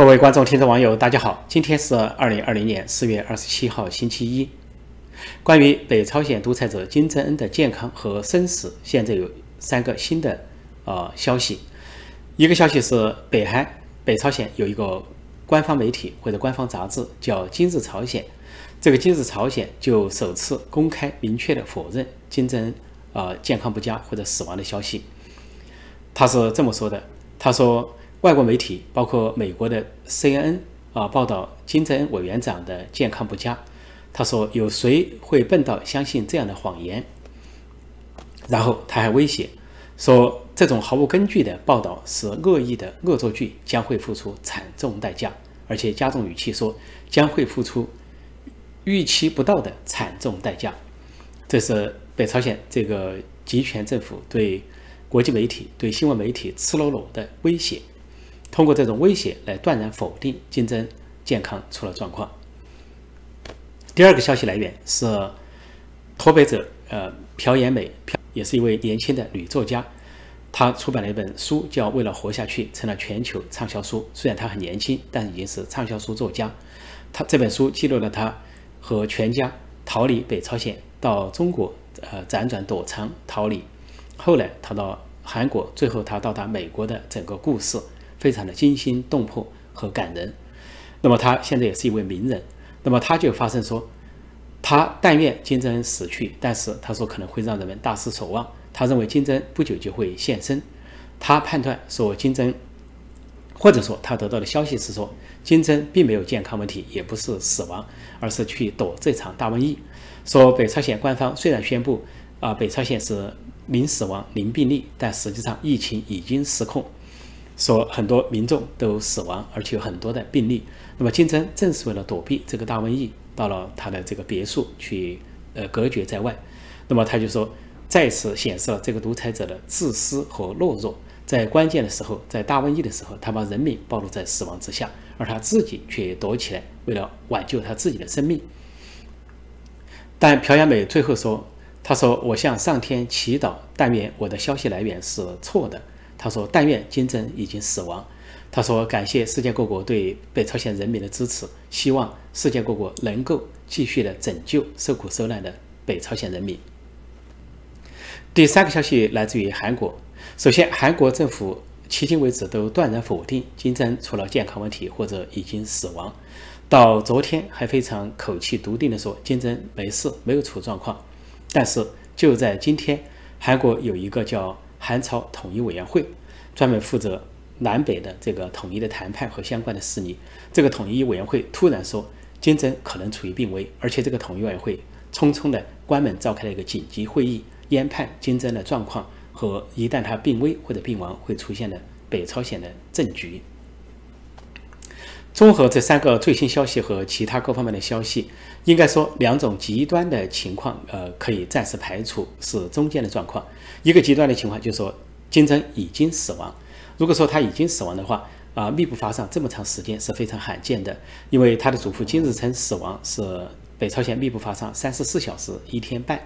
各位观众、听众、网友，大家好！今天是二零二零年四月二十七号，星期一。关于北朝鲜独裁者金正恩的健康和生死，现在有三个新的呃消息。一个消息是，北韩、北朝鲜有一个官方媒体或者官方杂志叫《今日朝鲜》，这个《今日朝鲜》就首次公开明确的否认金正恩呃健康不佳或者死亡的消息。他是这么说的：“他说。”外国媒体包括美国的 CNN 啊报道金正恩委员长的健康不佳。他说：“有谁会笨到相信这样的谎言？”然后他还威胁说：“这种毫无根据的报道是恶意的恶作剧，将会付出惨重代价。”而且加重语气说：“将会付出预期不到的惨重代价。”这是北朝鲜这个集权政府对国际媒体、对新闻媒体赤裸裸的威胁。通过这种威胁来断然否定金正健康出了状况。第二个消息来源是脱北者，呃，朴妍美，朴也是一位年轻的女作家，她出版了一本书，叫《为了活下去》，成了全球畅销书。虽然她很年轻，但已经是畅销书作家。她这本书记录了她和全家逃离北朝鲜，到中国，呃，辗转躲藏逃离，后来逃到韩国，最后她到达美国的整个故事。非常的惊心动魄和感人。那么他现在也是一位名人。那么他就发声说，他但愿金正恩死去，但是他说可能会让人们大失所望。他认为金正恩不久就会现身。他判断说金正，或者说他得到的消息是说金正并没有健康问题，也不是死亡，而是去躲这场大瘟疫。说北朝鲜官方虽然宣布啊北朝鲜是零死亡、零病例，但实际上疫情已经失控。说很多民众都死亡，而且有很多的病例。那么金正正是为了躲避这个大瘟疫，到了他的这个别墅去，呃，隔绝在外。那么他就说，再次显示了这个独裁者的自私和懦弱。在关键的时候，在大瘟疫的时候，他把人民暴露在死亡之下，而他自己却躲起来，为了挽救他自己的生命。但朴亚美最后说：“他说，我向上天祈祷，但愿我的消息来源是错的。”他说：“但愿金正已经死亡。”他说：“感谢世界各国对北朝鲜人民的支持，希望世界各国能够继续的拯救受苦受难的北朝鲜人民。”第三个消息来自于韩国。首先，韩国政府迄今为止都断然否定金正出了健康问题或者已经死亡，到昨天还非常口气笃定的说金正没事，没有出状况。但是就在今天，韩国有一个叫……韩朝统一委员会专门负责南北的这个统一的谈判和相关的事宜。这个统一委员会突然说金正可能处于病危，而且这个统一委员会匆匆的关门召开了一个紧急会议，研判金正的状况和一旦他病危或者病亡会出现的北朝鲜的政局。综合这三个最新消息和其他各方面的消息，应该说两种极端的情况，呃，可以暂时排除是中间的状况。一个极端的情况就是说金正已经死亡。如果说他已经死亡的话，啊，密不发丧这么长时间是非常罕见的。因为他的祖父金日成死亡是北朝鲜密不发丧三十四小时一天半，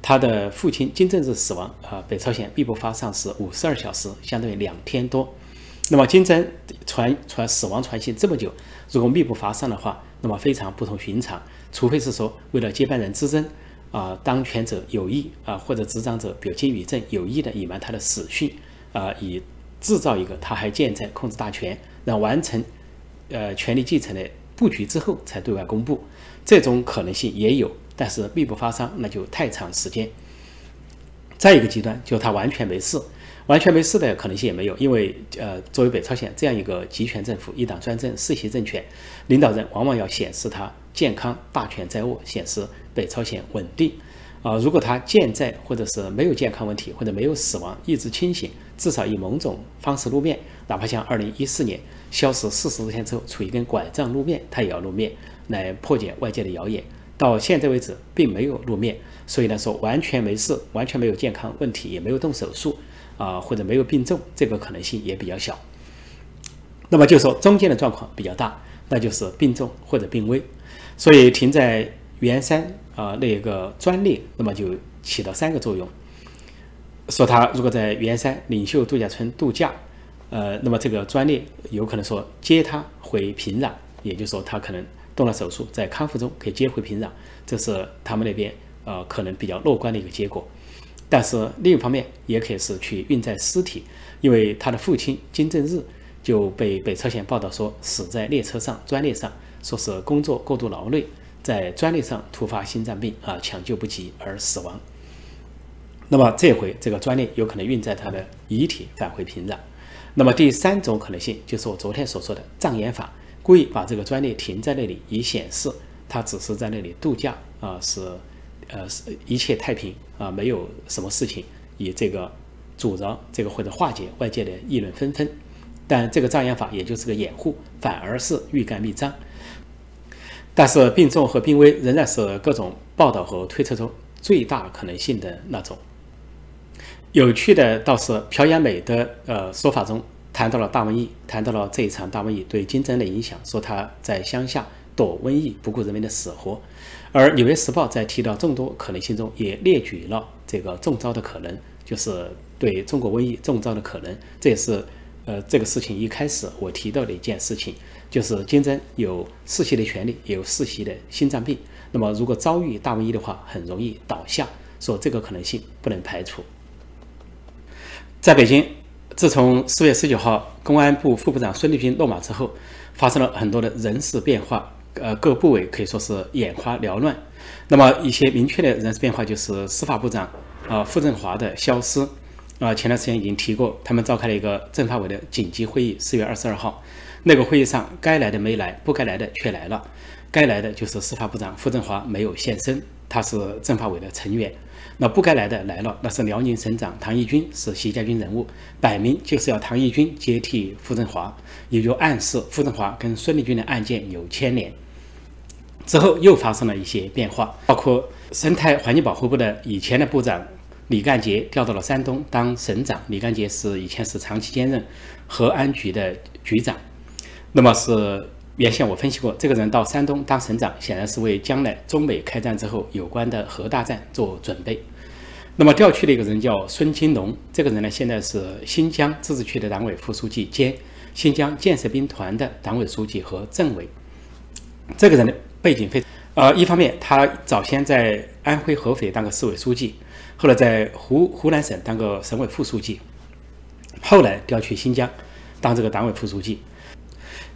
他的父亲金正日死亡啊，北朝鲜密不发丧是五十二小时，相当于两天多。那么金正传传死亡传信这么久，如果密不发丧的话，那么非常不同寻常。除非是说为了接班人之争，啊，当权者有意啊，或者执掌者比如金宇正有意的隐瞒他的死讯，啊，以制造一个他还健在控制大权，让完成呃权力继承的布局之后才对外公布，这种可能性也有，但是密不发丧那就太长时间。再一个极端，就他完全没事。完全没事的可能性也没有，因为呃，作为北朝鲜这样一个集权政府、一党专政、世袭政权，领导人往往要显示他健康、大权在握，显示北朝鲜稳定。啊，如果他健在，或者是没有健康问题，或者没有死亡、意志清醒，至少以某种方式露面，哪怕像二零一四年消失四十多天之后，杵一根拐杖露面，他也要露面来破解外界的谣言。到现在为止，并没有露面，所以呢，说完全没事，完全没有健康问题，也没有动手术。啊，或者没有病重，这个可能性也比较小。那么就说中间的状况比较大，那就是病重或者病危。所以停在元山啊那个专列，那么就起到三个作用：说他如果在元山领袖度假村度假，呃，那么这个专列有可能说接他回平壤，也就是说他可能动了手术，在康复中可以接回平壤，这是他们那边呃可能比较乐观的一个结果。但是另一方面也可以是去运载尸体，因为他的父亲金正日就被北朝鲜报道说死在列车上专列上，说是工作过度劳累，在专列上突发心脏病啊抢救不及而死亡。那么这回这个专列有可能运载他的遗体返回平壤。那么第三种可能性就是我昨天所说的障眼法，故意把这个专列停在那里，以显示他只是在那里度假啊，是呃是一切太平啊，没有什么事情，以这个阻挠这个或者化解外界的议论纷纷。但这个障眼法也就是个掩护，反而是欲盖弥彰。但是病重和病危仍然是各种报道和推测中最大可能性的那种。有趣的倒是朴妍美的呃说法中谈到了大瘟疫，谈到了这一场大瘟疫对金正恩的影响，说他在乡下躲瘟疫，不顾人民的死活。而《纽约时报》在提到众多可能性中，也列举了这个中招的可能，就是对中国瘟疫中招的可能。这也是呃这个事情一开始我提到的一件事情，就是金正有世袭的权利，有世袭的心脏病。那么如果遭遇大瘟疫的话，很容易倒下，说这个可能性不能排除。在北京，自从四月十九号公安部副部长孙立军落马之后，发生了很多的人事变化，呃，各部委可以说是眼花缭乱。那么一些明确的人事变化就是司法部长啊傅政华的消失啊，前段时间已经提过，他们召开了一个政法委的紧急会议，四月二十二号，那个会议上该来的没来，不该来的却来了。该来的就是司法部长傅政华没有现身，他是政法委的成员。那不该来的来了，那是辽宁省长唐义军，是习家军人物，摆明就是要唐义军接替傅政华，也就暗示傅政华跟孙立军的案件有牵连。之后又发生了一些变化，包括生态环境保护部的以前的部长李干杰调到了山东当省长，李干杰是以前是长期兼任河安局的局长，那么是。原先我分析过，这个人到山东当省长，显然是为将来中美开战之后有关的核大战做准备。那么调去的一个人叫孙金龙，这个人呢，现在是新疆自治区的党委副书记兼新疆建设兵团的党委书记和政委。这个人的背景非，呃，一方面他早先在安徽合肥当个市委书记，后来在湖湖南省当个省委副书记，后来调去新疆当这个党委副书记。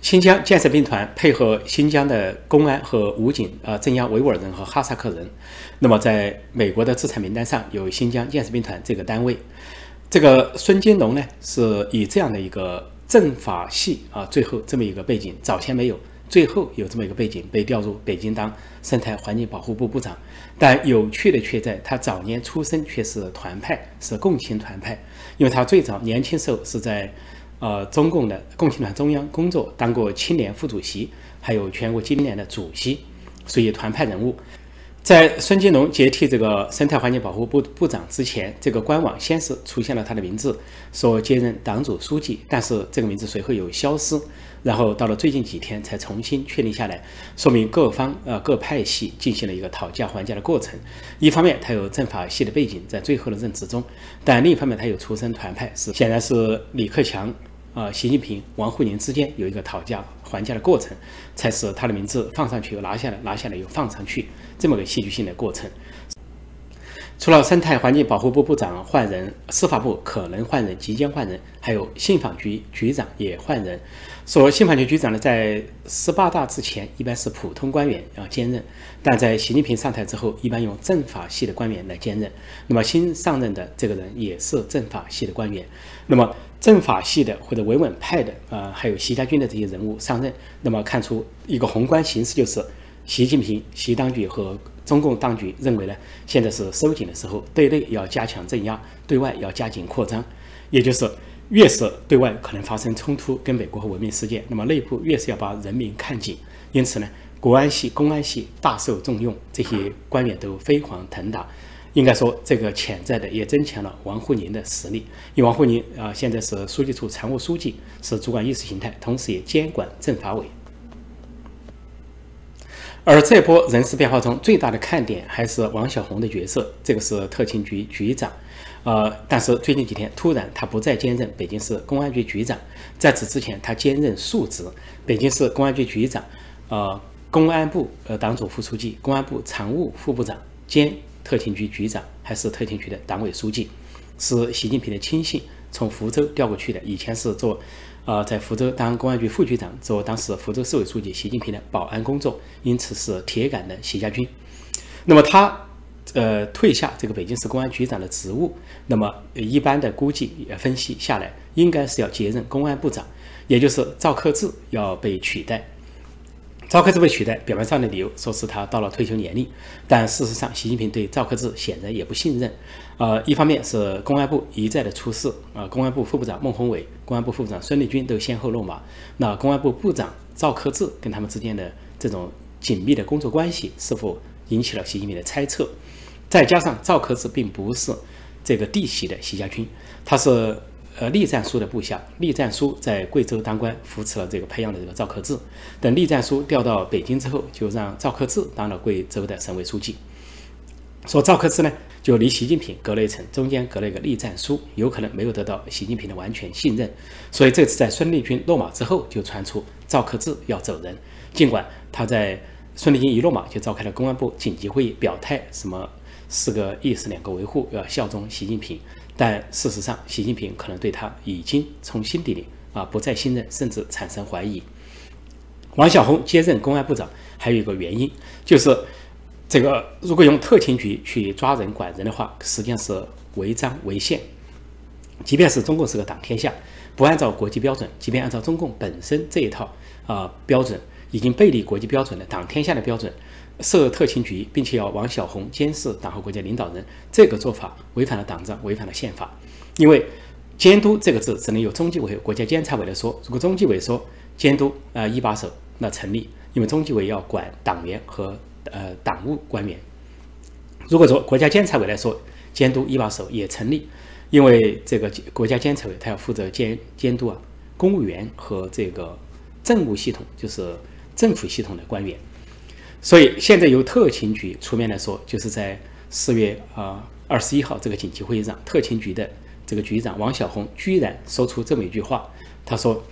新疆建设兵团配合新疆的公安和武警，呃，镇压维吾尔人和哈萨克人。那么，在美国的制裁名单上有新疆建设兵团这个单位。这个孙金龙呢，是以这样的一个政法系啊，最后这么一个背景，早先没有，最后有这么一个背景，被调入北京当生态环境保护部部长。但有趣的却在他早年出身却是团派，是共青团派，因为他最早年轻时候是在。呃，中共的共青团中央工作，当过青年副主席，还有全国青年的主席，所以团派人物。在孙金龙接替这个生态环境保护部部长之前，这个官网先是出现了他的名字，说接任党组书记，但是这个名字随后又消失，然后到了最近几天才重新确定下来，说明各方呃各派系进行了一个讨价还价的过程。一方面他有政法系的背景，在最后的任职中，但另一方面他有出身团派，是显然是李克强。啊，习近平、王沪宁之间有一个讨价还价的过程，才使他的名字放上去又拿下来，拿下来又放上去，这么个戏剧性的过程。除了生态环境保护部部长换人，司法部可能换人，即将换人，还有信访局局长也换人。说信访局局长呢，在十八大之前一般是普通官员要兼任，但在习近平上台之后，一般用政法系的官员来兼任。那么新上任的这个人也是政法系的官员。那么政法系的或者维稳派的啊，还有习家军的这些人物上任，那么看出一个宏观形势就是，习近平、习当局和。中共当局认为呢，现在是收紧的时候，对内要加强镇压，对外要加紧扩张，也就是越是对外可能发生冲突，跟美国和文明世界，那么内部越是要把人民看紧。因此呢，国安系、公安系大受重用，这些官员都飞黄腾达。应该说，这个潜在的也增强了王沪宁的实力。因为王沪宁啊，现在是书记处常务书记，是主管意识形态，同时也监管政法委。而这波人事变化中最大的看点还是王小红的角色，这个是特勤局局长，呃，但是最近几天突然他不再兼任北京市公安局局长，在此之前他兼任数职：北京市公安局局长，呃，公安部呃党组副书记，公安部常务副部长兼特勤局局长，还是特勤局的党委书记，是习近平的亲信，从福州调过去的。以前是做，呃，在福州当公安局副局长，做当时福州市委书记习近平的保安工作，因此是铁杆的习家军。那么他。呃，退下这个北京市公安局长的职务，那么一般的估计也分析下来，应该是要接任公安部长，也就是赵克志要被取代。赵克志被取代，表面上的理由说是他到了退休年龄，但事实上，习近平对赵克志显然也不信任。呃，一方面是公安部一再的出事，啊，公安部副部长孟宏伟、公安部副部长孙立军都先后落马，那公安部部长赵克志跟他们之间的这种紧密的工作关系，是否引起了习近平的猜测？再加上赵克志并不是这个弟系的习家军，他是呃栗战书的部下。栗战书在贵州当官，扶持了这个培养的这个赵克志。等栗战书调到北京之后，就让赵克志当了贵州的省委书记。说赵克志呢，就离习近平隔了一层，中间隔了一个栗战书，有可能没有得到习近平的完全信任。所以这次在孙立军落马之后，就传出赵克志要走人。尽管他在孙立军一落马就召开了公安部紧急会议，表态什么。四个意识，两个维护，要效忠习近平。但事实上，习近平可能对他已经从心底里啊不再信任，甚至产生怀疑。王小红接任公安部长，还有一个原因，就是这个如果用特勤局去抓人管人的话，实际上是违章违宪。即便是中共是个党天下，不按照国际标准，即便按照中共本身这一套啊标准，已经背离国际标准的党天下的标准。设特勤局，并且要王小红监视党和国家领导人，这个做法违反了党章，违反了宪法。因为“监督”这个字只能由中纪委、国家监察委来说。如果中纪委说监督呃一把手，那成立，因为中纪委要管党员和呃党务官员。如果说国家监察委来说监督一把手也成立，因为这个国家监察委他要负责监监督啊公务员和这个政务系统，就是政府系统的官员。所以现在由特勤局出面来说，就是在四月啊二十一号这个紧急会议上，特勤局的这个局长王小红居然说出这么一句话，他说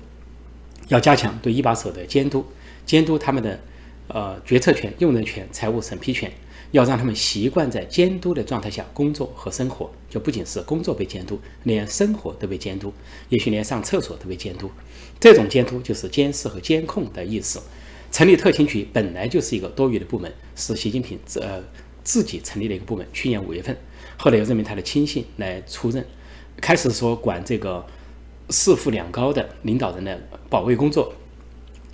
要加强对一把手的监督，监督他们的呃决策权、用人权、财务审批权，要让他们习惯在监督的状态下工作和生活，就不仅是工作被监督，连生活都被监督，也许连上厕所都被监督。这种监督就是监视和监控的意思。成立特勤局本来就是一个多余的部门，是习近平自呃自己成立的一个部门。去年五月份，后来又任命他的亲信来出任。开始说管这个四副两高的领导人的保卫工作，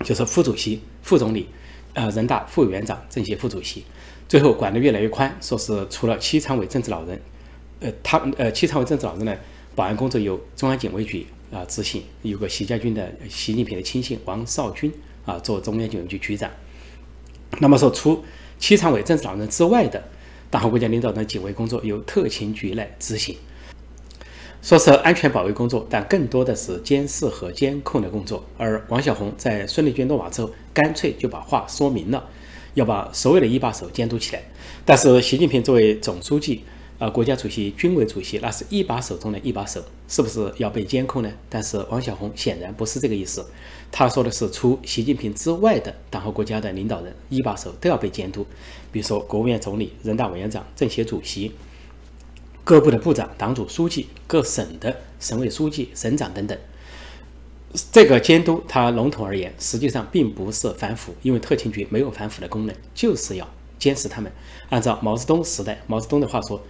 就是副主席、副总理、呃人大副委员长政协副主席。最后管得越来越宽，说是除了七常委政治老人，呃他呃七常委政治老人呢，保安工作由中央警卫局啊执行，有个习家军的习近平的亲信王少军。啊，做中央警卫局局长。那么说，除七常委政治党人之外的党和国家领导人警卫工作由特勤局来执行，说是安全保卫工作，但更多的是监视和监控的工作。而王小红在孙立军落马之后，干脆就把话说明了，要把所有的一把手监督起来。但是习近平作为总书记。呃，国家主席、军委主席，那是一把手中的一把手，是不是要被监控呢？但是王小红显然不是这个意思，他说的是，除习近平之外的党和国家的领导人一把手都要被监督，比如说国务院总理、人大委员长、政协主席、各部的部长、党组书记、各省的省委书记、省长等等。这个监督，它笼统而言，实际上并不是反腐，因为特勤局没有反腐的功能，就是要监视他们。按照毛泽东时代，毛泽东的话说。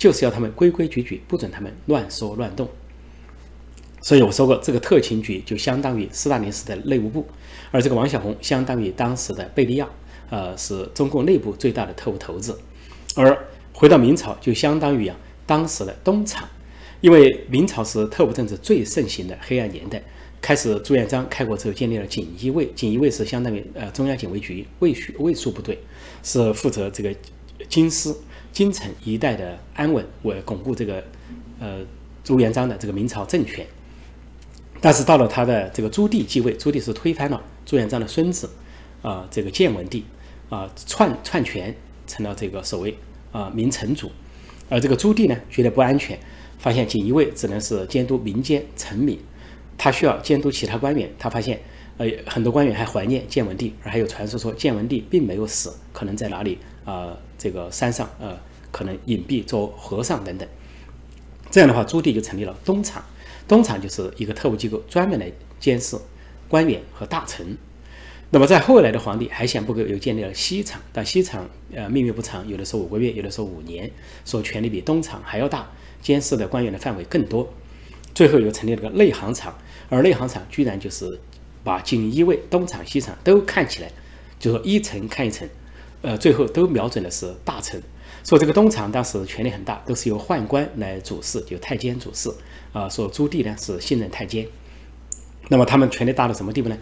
就是要他们规规矩矩，不准他们乱说乱动。所以我说过，这个特勤局就相当于斯大林时代的内务部，而这个王小红相当于当时的贝利亚，呃，是中共内部最大的特务头子。而回到明朝，就相当于啊当时的东厂，因为明朝是特务政治最盛行的黑暗年代。开始朱元璋开国之后，建立了锦衣卫，锦衣卫是相当于呃中央警卫局卫戍卫戍部队，是负责这个京师。京城一带的安稳，为巩固这个呃朱元璋的这个明朝政权。但是到了他的这个朱棣继位，朱棣是推翻了朱元璋的孙子啊，这个建文帝啊篡篡权，成了这个所谓啊明成祖。而这个朱棣呢，觉得不安全，发现锦衣卫只能是监督民间臣民，他需要监督其他官员。他发现，呃，很多官员还怀念建文帝，而还有传说说建文帝并没有死，可能在哪里啊？这个山上，呃，可能隐蔽做和尚等等。这样的话，朱棣就成立了东厂。东厂就是一个特务机构，专门来监视官员和大臣。那么在后来的皇帝还嫌不够，又建立了西厂。但西厂呃命运不长，有的时候五个月，有的时候五年，说权力比东厂还要大，监视的官员的范围更多。最后又成立了个内行厂，而内行厂居然就是把锦衣卫、东厂、西厂都看起来，就说一层看一层，呃，最后都瞄准的是大臣。说这个东厂当时权力很大，都是由宦官来主事，由太监主事。啊，说朱棣呢是信任太监，那么他们权力大到什么地步呢？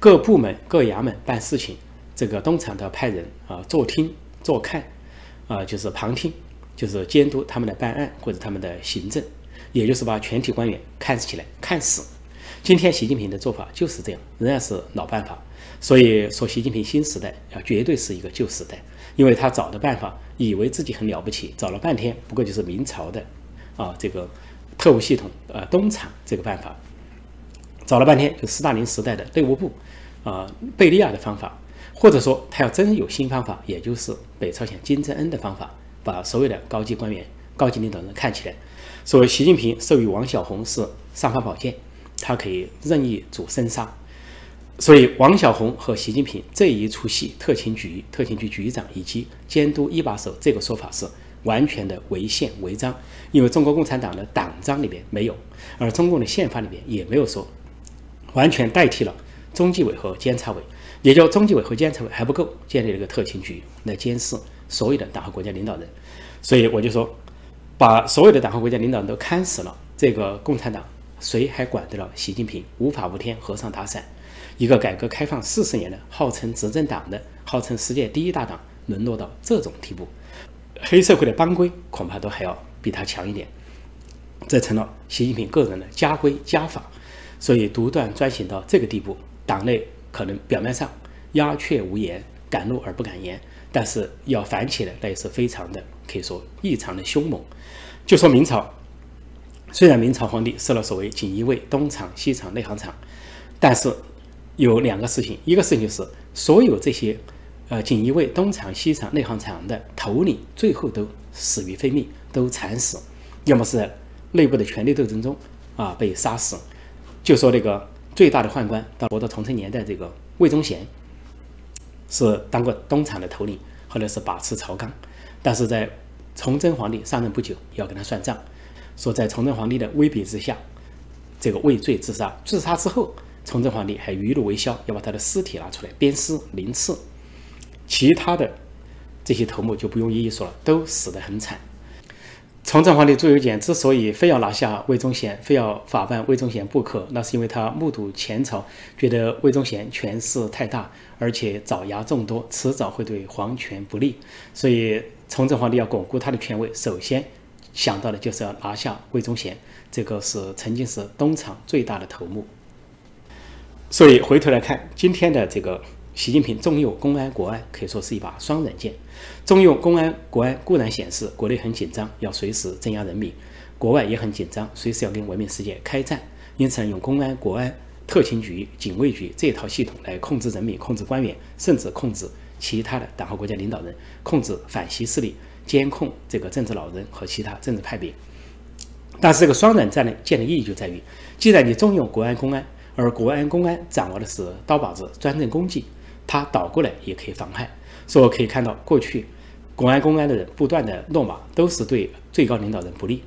各部门、各衙门办事。情，这个东厂都要派人啊，坐听、坐看，啊，就是旁听，就是监。督他们的办案或者他们的行政，也就是把全体官员看起来看死。今天习近平的做法就是这样，仍然是老办法。所以说，习近平新时代啊，绝对是一个旧时代，因为他找的办法，以为自己很了不起，找了半天，不过就是明朝的啊这个特务系统呃东厂这个办法。找了半天，就斯大林时代的内务部，啊，贝利亚的方法，或者说他要真有新方法，也就是北朝鲜金正恩的方法，把所有的高级官员、高级领导人看起来，说习近平授予王小红是尚方宝剑，他可以任意主生杀，所以王小红和习近平这一出戏，特勤局、特勤局局长以及监督一把手，这个说法是完全的违宪违章，因为中国共产党的党章里边没有，而中共的宪法里边也没有说。完全代替了中纪委和监察委，也就中纪委和监察委还不够，建立了一个特勤局来监视所有的党和国家领导人。所以我就说，把所有的党和国家领导人都看死了，这个共产党谁还管得了习近平？无法无天，和尚打伞。一个改革开放四十年的号称执政党的，号称世界第一大党，沦落到这种地步，黑社会的帮规恐怕都还要比他强一点。这成了习近平个人的家规家法。所以独断专行到这个地步，党内可能表面上鸦雀无言，敢怒而不敢言，但是要反起来，那也是非常的，可以说异常的凶猛。就说明朝，虽然明朝皇帝设了所谓锦衣卫、东厂、西厂、内行厂，但是有两个事情，一个事情就是所有这些呃锦衣卫、东厂、西厂、内行厂的头领，最后都死于非命，都惨死，要么是内部的权力斗争中啊被杀死。就说那个最大的宦官，到我的重臣年代，这个魏忠贤是当过东厂的头领，后来是把持朝纲，但是在崇祯皇帝上任不久，要跟他算账，说在崇祯皇帝的威逼之下，这个畏罪自杀。自杀之后，崇祯皇帝还余怒未消，要把他的尸体拿出来鞭尸凌刺。其他的这些头目就不用一一说了，都死得很惨。崇祯皇帝朱由检之所以非要拿下魏忠贤，非要法办魏忠贤不可，那是因为他目睹前朝，觉得魏忠贤权势太大，而且爪牙众多，迟早会对皇权不利。所以崇祯皇帝要巩固他的权位，首先想到的就是要拿下魏忠贤，这个是曾经是东厂最大的头目。所以回头来看今天的这个。习近平重用公安、国安，可以说是一把双刃剑。重用公安、国安固然显示国内很紧张，要随时镇压人民；国外也很紧张，随时要跟文明世界开战。因此，用公安、国安、特勤局、警卫局这套系统来控制人民、控制官员，甚至控制其他的党和国家领导人，控制反西势力，监控这个政治老人和其他政治派别。但是，这个双刃剑的剑的意义就在于，既然你重用国安、公安，而国安、公安掌握的是刀把子、专政功绩。他倒过来也可以妨害，所以我可以看到，过去国安公安的人不断的落马，都是对最高领导人不利，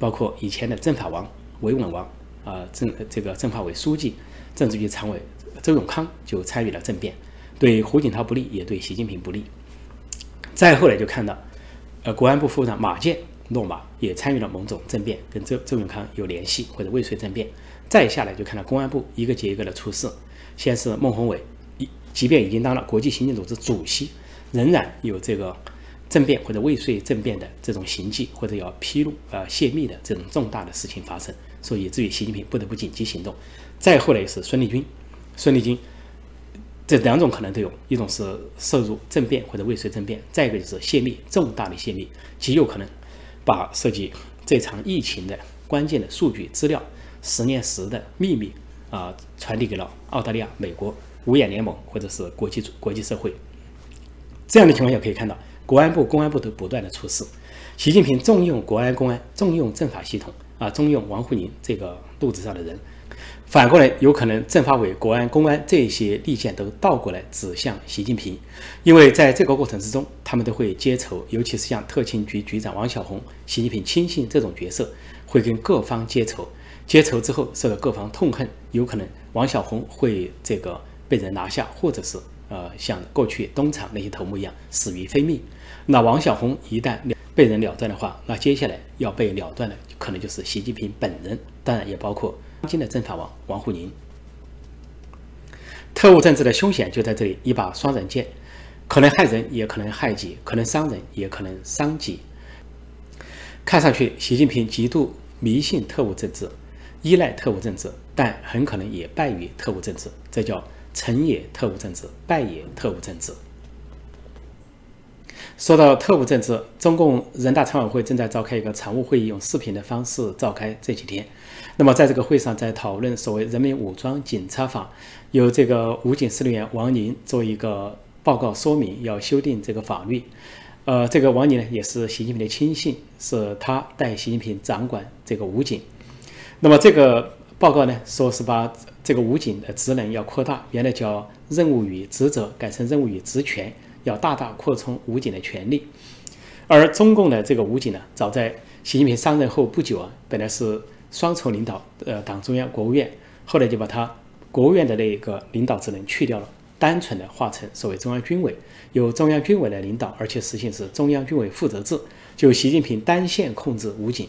包括以前的政法王、维稳王啊，政这个政法委书记、政治局常委周永康就参与了政变，对胡锦涛不利，也对习近平不利。再后来就看到，呃，国安部副部长马建落马，也参与了某种政变，跟周周永康有联系或者未遂政变。再下来就看到公安部一个接一个的出事，先是孟宏伟。一即便已经当了国际刑警组织主席，仍然有这个政变或者未遂政变的这种行迹，或者要披露、呃泄密的这种重大的事情发生，所以以至于习近平不得不紧急行动。再后来是孙立军，孙立军这两种可能都有，一种是涉入政变或者未遂政变，再一个就是泄密，重大的泄密，极有可能把涉及这场疫情的关键的数据资料、十年时的秘密啊，传递给了澳大利亚、美国五眼联盟或者是国际国际社会。这样的情况下可以看到，国安部、公安部都不断的出事。习近平重用国安、公安，重用政法系统啊，重用王沪宁这个肚子上的人。反过来，有可能政法委、国安、公安这些利剑都倒过来指向习近平，因为在这个过程之中，他们都会结仇，尤其是像特勤局局长王小红、习近平亲信这种角色，会跟各方结仇。结仇之后，受到各方痛恨，有可能王小红会这个被人拿下，或者是呃像过去东厂那些头目一样死于非命。那王小红一旦被人了断的话，那接下来要被了断的可能就是习近平本人，当然也包括当。今的政法王王沪宁，特务政治的凶险就在这里，一把双刃剑，可能害人，也可能害己，可能伤人，也可能伤己。看上去，习近平极度迷信特务政治，依赖特务政治，但很可能也败于特务政治，这叫成也特务政治，败也特务政治。说到特务政治，中共人大常委会正在召开一个常务会议，用视频的方式召开。这几天，那么在这个会上，在讨论所谓人民武装警察法，由这个武警司令员王宁做一个报告说明，要修订这个法律。呃，这个王宁呢，也是习近平的亲信，是他带习近平掌管这个武警。那么这个报告呢，说是把这个武警的职能要扩大，原来叫任务与职责，改成任务与职权。要大大扩充武警的权力，而中共的这个武警呢，早在习近平上任后不久啊，本来是双重领导，呃，党中央、国务院，后来就把他国务院的那个领导职能去掉了，单纯的化成所谓中央军委，由中央军委来领导，而且实行是中央军委负责制，就习近平单线控制武警。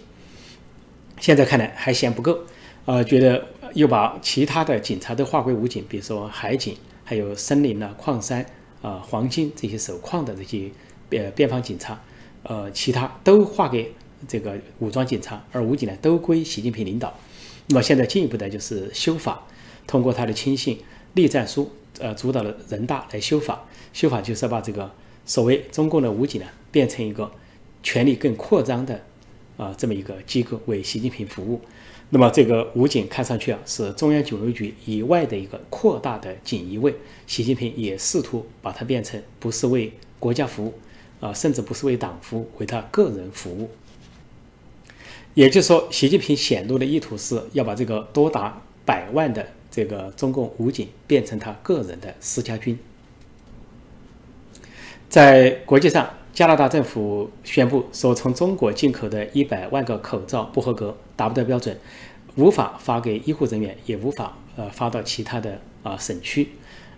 现在看来还嫌不够，呃，觉得又把其他的警察都划归武警，比如说海警，还有森林啊、矿山。啊，黄金这些守矿的这些边边防警察，呃，其他都划给这个武装警察，而武警呢都归习近平领导。那么现在进一步的就是修法，通过他的亲信栗战书，呃，主导了人大来修法。修法就是要把这个所谓中共的武警呢，变成一个权力更扩张的啊这么一个机构，为习近平服务。那么这个武警看上去啊是中央警卫局以外的一个扩大的锦衣卫，习近平也试图把它变成不是为国家服务啊，甚至不是为党服务，为他个人服务。也就是说，习近平显露的意图是要把这个多达百万的这个中共武警变成他个人的私家军。在国际上。加拿大政府宣布说，从中国进口的一百万个口罩不合格，达不到标准，无法发给医护人员，也无法呃发到其他的啊省区。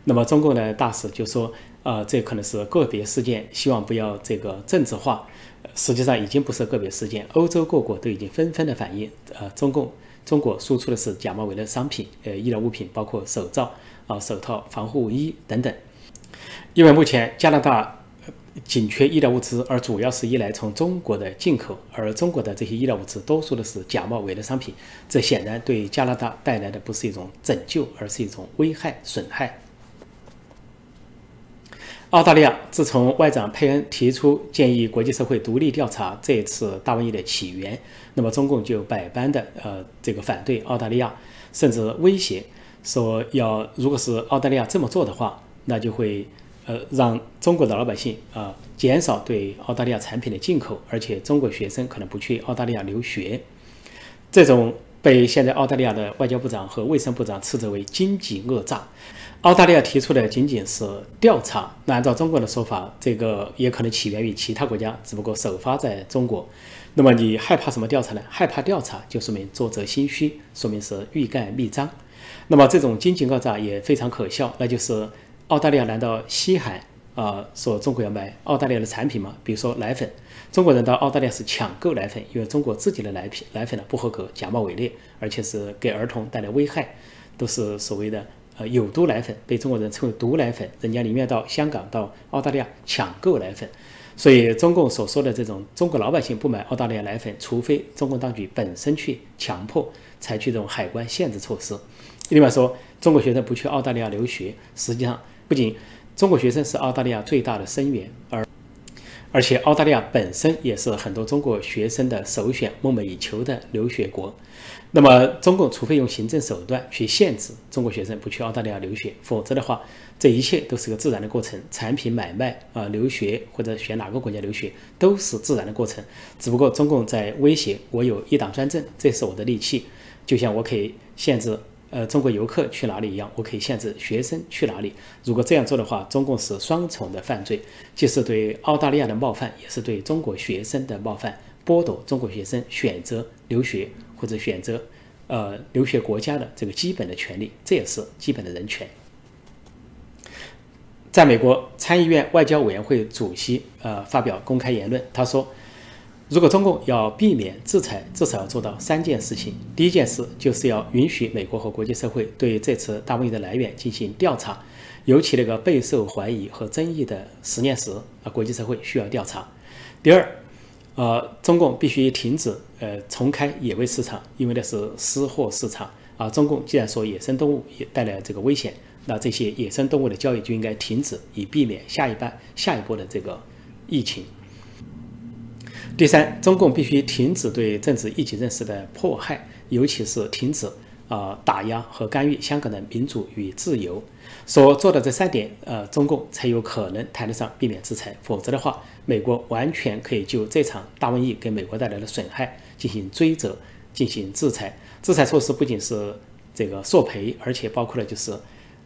那么，中共的大使就说，呃，这可能是个别事件，希望不要这个政治化。实际上，已经不是个别事件，欧洲各国都已经纷纷的反映，呃，中共中国输出的是假冒伪劣商品，呃，医疗物品，包括手罩啊、手套、防护衣等等。因为目前加拿大。紧缺医疗物资，而主要是依赖从中国的进口，而中国的这些医疗物资多数的是假冒伪劣商品，这显然对加拿大带来的不是一种拯救，而是一种危害损害。澳大利亚自从外长佩恩提出建议国际社会独立调查这次大瘟疫的起源，那么中共就百般的呃这个反对澳大利亚，甚至威胁说要如果是澳大利亚这么做的话，那就会。呃，让中国的老百姓啊减少对澳大利亚产品的进口，而且中国学生可能不去澳大利亚留学，这种被现在澳大利亚的外交部长和卫生部长斥责为经济讹诈。澳大利亚提出的仅仅是调查，那按照中国的说法，这个也可能起源于其他国家，只不过首发在中国。那么你害怕什么调查呢？害怕调查就说明作者心虚，说明是欲盖弥彰。那么这种经济讹诈也非常可笑，那就是。澳大利亚难道稀罕啊？说中国要买澳大利亚的产品吗？比如说奶粉，中国人到澳大利亚是抢购奶粉，因为中国自己的奶品奶粉呢不合格，假冒伪劣，而且是给儿童带来危害，都是所谓的呃有毒奶粉，被中国人称为毒奶粉。人家宁愿到香港、到澳大利亚抢购奶粉，所以中共所说的这种中国老百姓不买澳大利亚奶粉，除非中共当局本身去强迫采取这种海关限制措施。另外说，中国学生不去澳大利亚留学，实际上。不仅中国学生是澳大利亚最大的生源，而而且澳大利亚本身也是很多中国学生的首选、梦寐以求的留学国。那么，中共除非用行政手段去限制中国学生不去澳大利亚留学，否则的话，这一切都是个自然的过程。产品买卖啊，留学或者选哪个国家留学都是自然的过程。只不过中共在威胁我有一党专政，这是我的利器。就像我可以限制。呃，中国游客去哪里一样，我可以限制学生去哪里。如果这样做的话，中共是双重的犯罪，既是对澳大利亚的冒犯，也是对中国学生的冒犯，剥夺中国学生选择留学或者选择呃留学国家的这个基本的权利，这也是基本的人权。在美国参议院外交委员会主席呃发表公开言论，他说。如果中共要避免制裁，至少要做到三件事情。第一件事就是要允许美国和国际社会对这次大瘟疫的来源进行调查，尤其那个备受怀疑和争议的实验室啊，国际社会需要调查。第二，呃，中共必须停止呃重开野味市场，因为那是私货市场啊。中共既然说野生动物也带来这个危险，那这些野生动物的交易就应该停止，以避免下一半下一波的这个疫情。第三，中共必须停止对政治异己人士的迫害，尤其是停止啊打压和干预香港的民主与自由。所做的这三点，呃，中共才有可能谈得上避免制裁。否则的话，美国完全可以就这场大瘟疫给美国带来的损害进行追责、进行制裁。制裁措施不仅是这个索赔，而且包括了就是。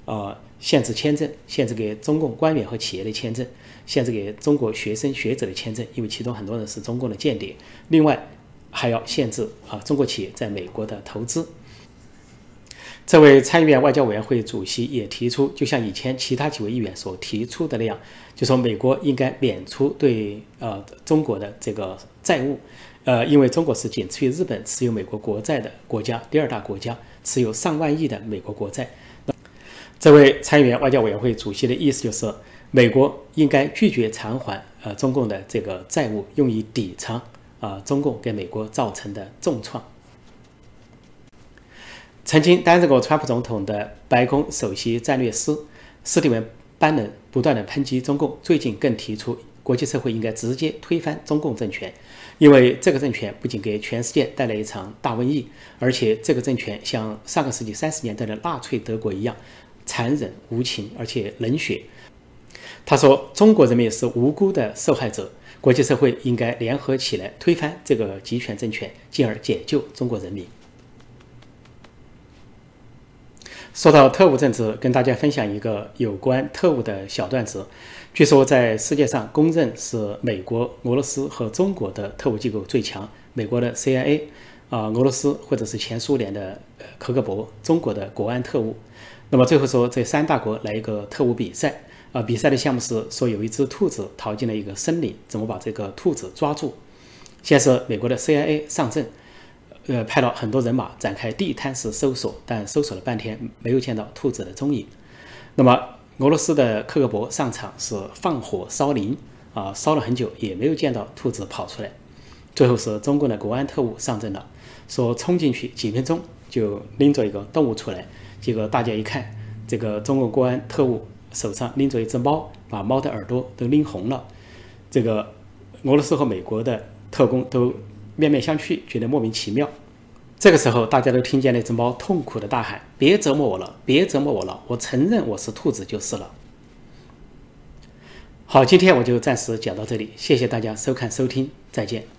呃，限制签证，限制给中共官员和企业的签证，限制给中国学生学者的签证，因为其中很多人是中共的间谍。另外，还要限制啊中国企业在美国的投资。这位参议院外交委员会主席也提出，就像以前其他几位议员所提出的那样，就说美国应该免除对呃中国的这个债务，呃，因为中国是仅次于日本持有美国国债的国家，第二大国家，持有上万亿的美国国债。这位参议员外交委员会主席的意思就是，美国应该拒绝偿还呃中共的这个债务，用以抵偿啊中共给美国造成的重创。曾经担任过川普总统的白宫首席战略师斯蒂文·班能不断的抨击中共，最近更提出国际社会应该直接推翻中共政权，因为这个政权不仅给全世界带来一场大瘟疫，而且这个政权像上个世纪三十年代的纳粹德国一样。残忍无情，而且冷血。他说：“中国人民是无辜的受害者，国际社会应该联合起来推翻这个集权政权，进而解救中国人民。”说到特务政治，跟大家分享一个有关特务的小段子。据说，在世界上公认是美国、俄罗斯和中国的特务机构最强。美国的 CIA，啊，俄罗斯或者是前苏联的呃克格勃，中国的国安特务。那么最后说，这三大国来一个特务比赛啊！比赛的项目是说有一只兔子逃进了一个森林，怎么把这个兔子抓住？先是美国的 CIA 上阵，呃，派了很多人马展开地毯式搜索，但搜索了半天没有见到兔子的踪影。那么俄罗斯的克格勃上场是放火烧林啊，烧了很久也没有见到兔子跑出来。最后是中国的国安特务上阵了，说冲进去几分钟就拎着一个动物出来。结果大家一看，这个中国国安特务手上拎着一只猫，把猫的耳朵都拎红了。这个俄罗斯和美国的特工都面面相觑，觉得莫名其妙。这个时候，大家都听见那只猫痛苦的大喊：“别折磨我了，别折磨我了，我承认我是兔子就是了。”好，今天我就暂时讲到这里，谢谢大家收看收听，再见。